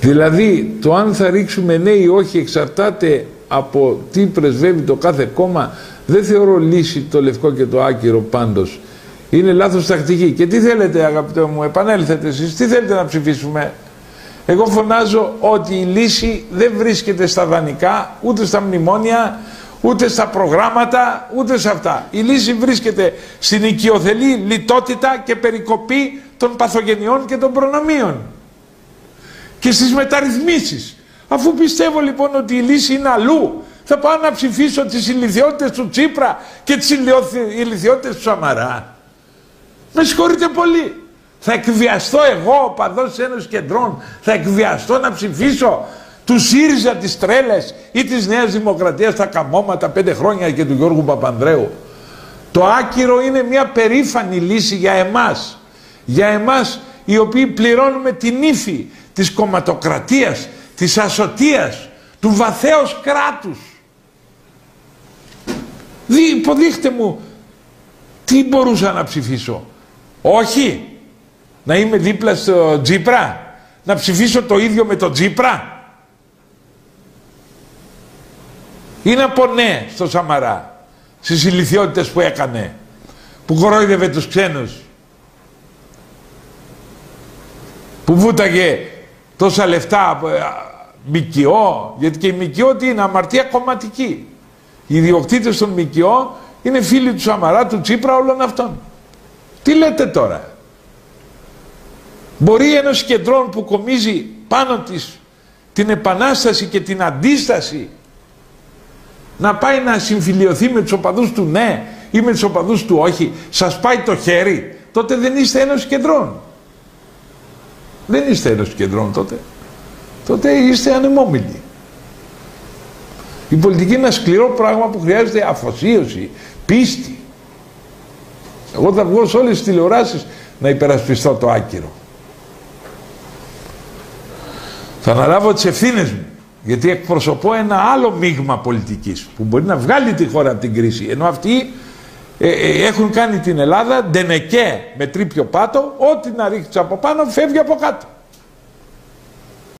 Δηλαδή το αν θα ρίξουμε ναι ή όχι εξαρτάται από τι πρεσβεύει το κάθε κόμμα. Δεν θεωρώ λύση το λευκό και το άκυρο πάντως. Είναι λάθος τακτική. Και τι θέλετε αγαπητέ μου, επανέλθετε εσείς, τι θέλετε να ψηφίσουμε; Εγώ φωνάζω ότι η λύση δεν βρίσκεται στα δανεικά, ούτε στα μνημόνια, ούτε στα προγράμματα, ούτε σε αυτά. Η λύση βρίσκεται στην οικειοθελή λιτότητα και περικοπή των παθογενειών και των προνομίων. Και στις μεταρρυθμίσεις. Αφού πιστεύω λοιπόν ότι η λύση είναι αλλού, θα πάω να ψηφίσω τις ηλικιότητες του Τσίπρα και τις ηλικιότητες του Σαμαρά. Με συγχωρείτε πολύ. Θα εκβιαστώ εγώ, ο παδός Ένωσης Κεντρών, θα εκβιαστώ να ψηφίσω του ΣΥΡΙΖΑ τις τρέλες ή της Νέας Δημοκρατίας τα καμώματα πέντε χρόνια και του Γιώργου Παπανδρέου. Το άκυρο είναι μια περήφανη λύση για εμάς. Για εμάς οι οποίοι πληρώνουμε την ύφη της κομματοκρατίας, της ασωτείας, του βαθέως κράτους. Δι, υποδείχτε μου τι μπορούσα να ψηφίσω. Όχι. Να είμαι δίπλα στο Τζίπρα. Να ψηφίσω το ίδιο με το Τζίπρα. Ή να πω ναι στο Σαμαρά. Στις ηλικιότητες που έκανε. Που κορόιδευε τους ξένους. Που βούταγε τόσα λεφτά ε, ΜΚΟ. Γιατί και η ΜΚΟ τι είναι αμαρτία κομματική. Οι ιδιοκτήτες των ΜΚΟ είναι φίλοι του Σαμαρά, του Τσίπρα, όλων αυτών. Τι λέτε τώρα; Μπορεί ένας κεντρών που κομίζει πάνω της την επανάσταση και την αντίσταση να πάει να συμφιλειωθεί με τους οπαδούς του ναι ή με τους οπαδούς του όχι, σας πάει το χέρι, τότε δεν είστε ένας κεντρών. Δεν είστε ένας κεντρών τότε. Τότε είστε ανεμόμυλοι. Η πολιτική είναι ένα σκληρό πράγμα που χρειάζεται αφοσίωση, πίστη. Εγώ θα βγω σε όλες τις τηλεοράσεις να υπερασπιστώ το άκυρο. Θα αναλάβω τις ευθύνες μου. Γιατί εκπροσωπώ ένα άλλο μείγμα πολιτικής που μπορεί να βγάλει τη χώρα από την κρίση. Ενώ αυτοί ε, ε, έχουν κάνει την Ελλάδα ντενεκέ με τρίπιο πάτο, ό,τι να ρίξει από πάνω φεύγει από κάτω.